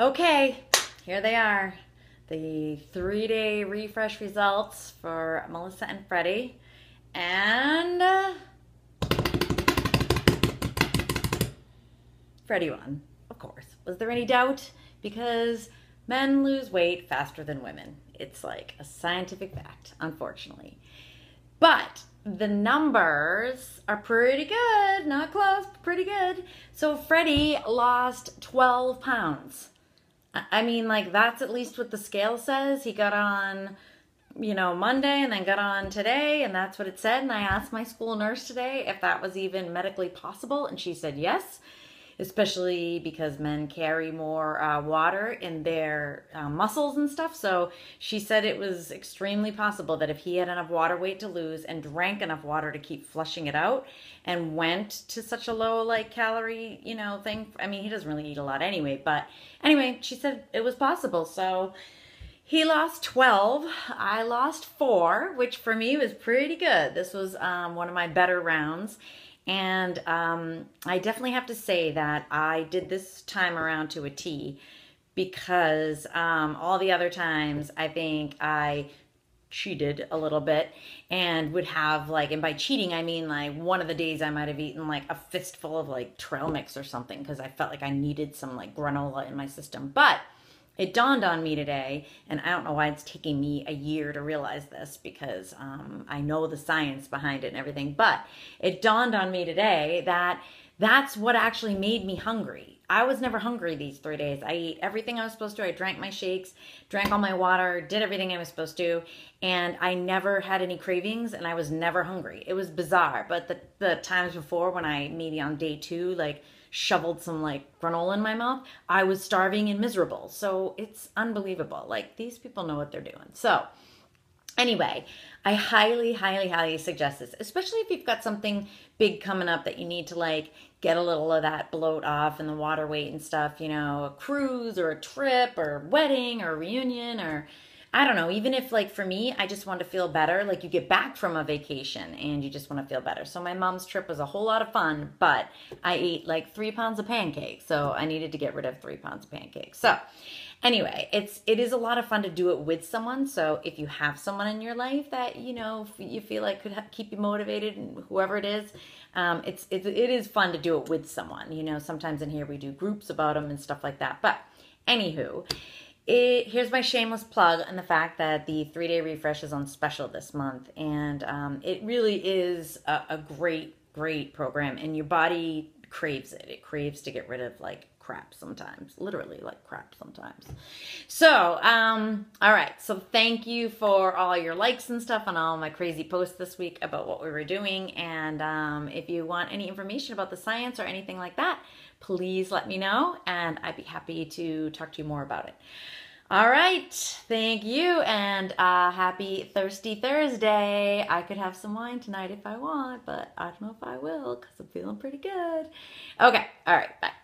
Okay, here they are. The three day refresh results for Melissa and Freddie. And uh, Freddie won, of course. Was there any doubt? Because men lose weight faster than women. It's like a scientific fact, unfortunately. But the numbers are pretty good. Not close, but pretty good. So Freddie lost 12 pounds. I mean, like, that's at least what the scale says. He got on, you know, Monday and then got on today, and that's what it said. And I asked my school nurse today if that was even medically possible, and she said yes especially because men carry more uh, water in their uh, muscles and stuff. So she said it was extremely possible that if he had enough water weight to lose and drank enough water to keep flushing it out and went to such a low like calorie, you know, thing. I mean, he doesn't really eat a lot anyway, but anyway, she said it was possible. So he lost 12. I lost four, which for me was pretty good. This was um, one of my better rounds. And um, I definitely have to say that I did this time around to a T because um, all the other times I think I cheated a little bit and would have like and by cheating i mean like one of the days i might have eaten like a fistful of like trail mix or something because i felt like i needed some like granola in my system. But it dawned on me today, and I don't know why it's taking me a year to realize this because um, I know the science behind it and everything, but it dawned on me today that that's what actually made me hungry. I was never hungry these three days. I ate everything I was supposed to. I drank my shakes, drank all my water, did everything I was supposed to, and I never had any cravings and I was never hungry. It was bizarre. But the, the times before when I maybe on day two, like shoveled some like granola in my mouth, I was starving and miserable. So it's unbelievable. Like these people know what they're doing. So anyway, I highly, highly, highly suggest this, especially if you've got something big coming up that you need to like get a little of that bloat off and the water weight and stuff, you know, a cruise or a trip or wedding or reunion or I don't know, even if like for me, I just want to feel better, like you get back from a vacation and you just want to feel better. So my mom's trip was a whole lot of fun, but I ate like three pounds of pancakes. So I needed to get rid of three pounds of pancakes. So anyway, it's it is a lot of fun to do it with someone. So if you have someone in your life that you know you feel like could keep you motivated, and whoever it is, um, it's it, it is fun to do it with someone. You know, sometimes in here we do groups about them and stuff like that. But anywho, it, here's my shameless plug and the fact that the three day refresh is on special this month. And um, it really is a, a great, great program. And your body craves it. It craves to get rid of like crap sometimes, literally like crap sometimes. So, um, all right. So thank you for all your likes and stuff on all my crazy posts this week about what we were doing. And um, if you want any information about the science or anything like that, please let me know and I'd be happy to talk to you more about it. All right, thank you, and uh, happy Thirsty Thursday. I could have some wine tonight if I want, but I don't know if I will because I'm feeling pretty good. Okay, all right, bye.